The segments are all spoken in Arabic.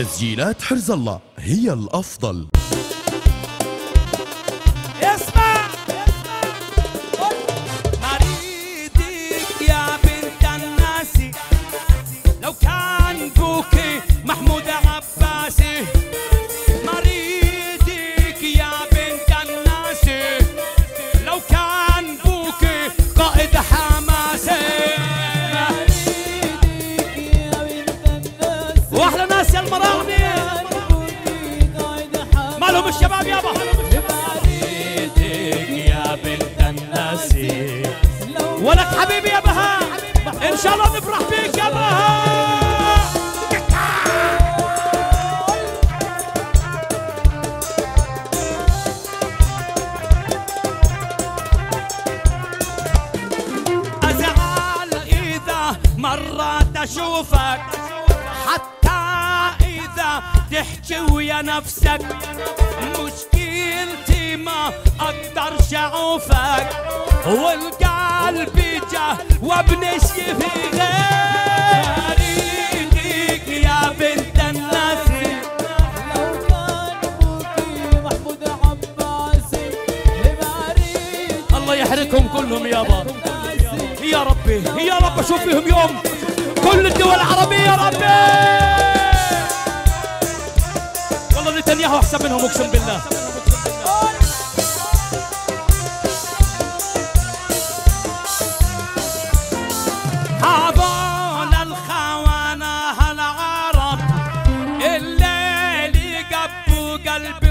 تسجيلات حرز الله هي الأفضل. حبيبي يا بهاء. إن شاء الله نفرح بيك يا بهاء. أزعل إذا مرات أشوفك. حتى إذا تحكي ويا نفسك. مشكلتي ما أقدر شعوفك والقلب يحرقهم كلهم يابا يا ربي يا رب أشوف فيهم يوم. كل الدول العربية يا ربي. والله نتنياهو أحسن منهم أقسم بالله. قلبي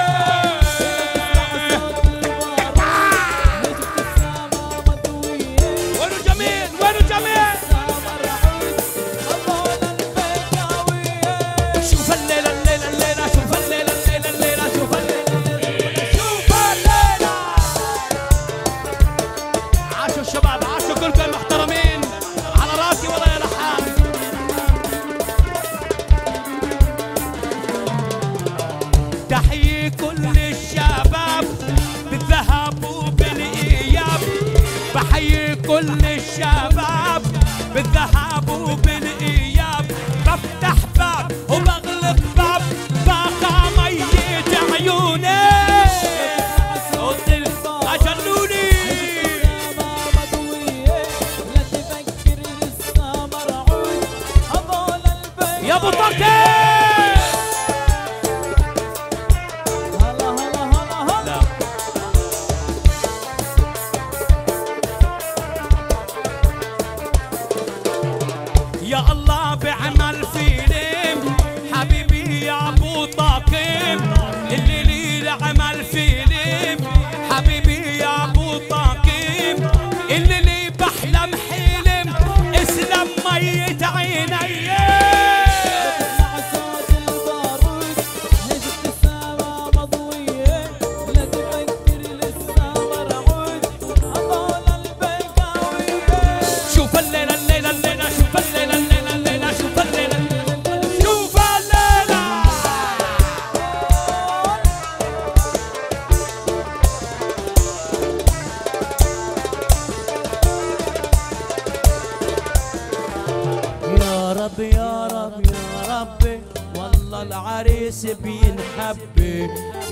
بينحب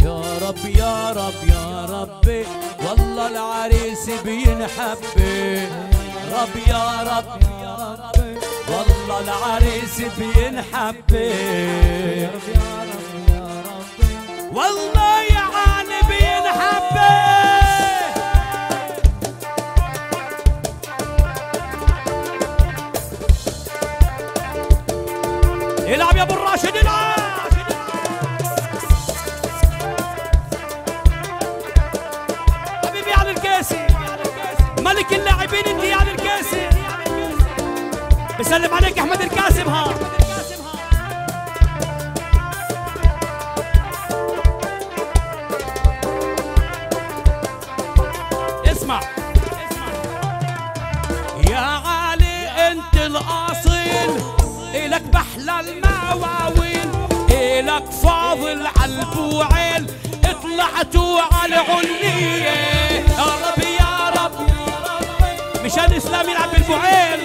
يا رب يا رب يا ربي والله العريس بينحب رب يا رب يا ربي والله العريس بينحب والله يا عالي بينحب العب بسلم عليك أحمد الكاسم ها. اسمع. يا علي أنت الأصيل. إلك بحلى المواويل إلك فاضل عالبوعيل اطلعتوا على علية يا رب يا رب مشان الاسلام يلعب بالبوعيل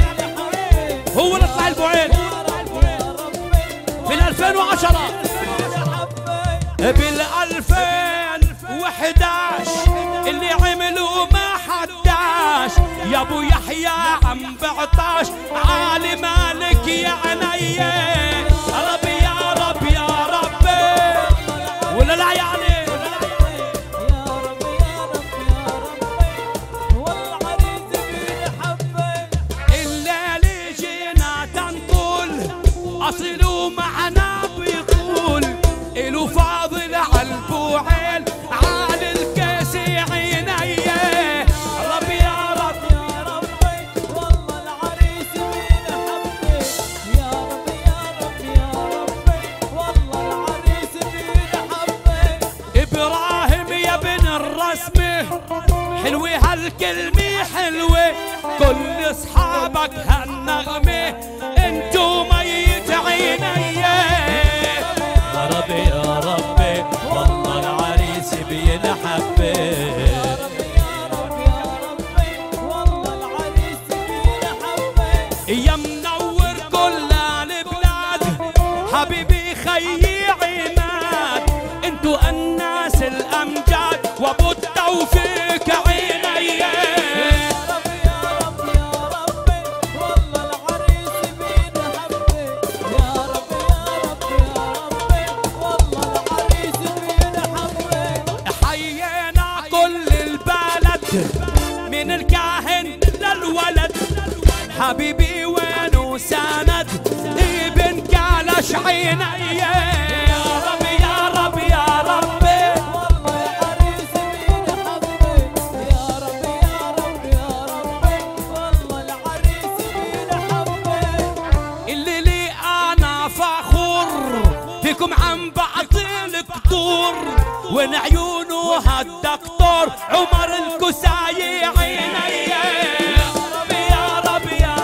هو اللي طلع البوعيل في ال 2010 بال 2011 اللي عملوا ما حداش. يا أبو يحيى عم بعطاش. عالي مالك يا عيني. هالكلمه حلوة كل أصحابك هالنغمة. من الكاهن للولد. حبيبي وينو سند ابن كالش عيني يا رب يا رب يا رب اللي لي أنا فخور فيكم القطور. وين عيونه هالدكتور عمر الكسايي؟ عيني. يا رب يا رب يا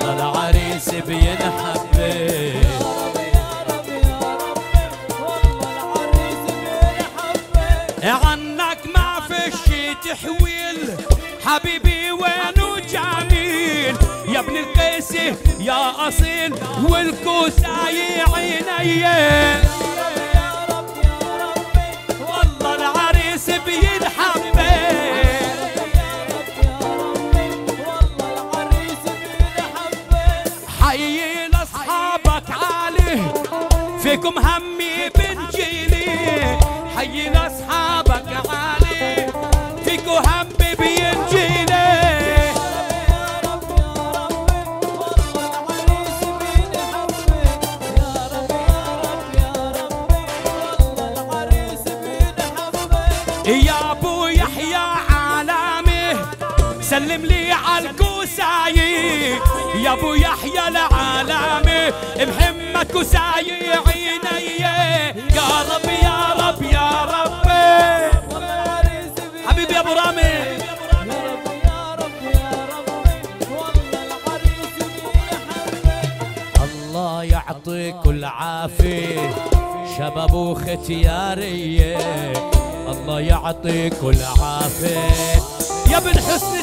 والله العريس بينحب. يا رب يا رب يا ربي العريس عنك ما في تحويل. حبيبي وينو جميل يا ابن القيسي يا أصيل والكوساي عيني. فيكم همي لي على الكوسايي يا أبو يحيى العالمي محمد كوسايي عيني. يا رب يا رب يا بينحبك حبيبي يا أبو رامي. رب رب الله يعطيك العافية شباب وختيارية. الله يعطيك العافية. يا ابن حسن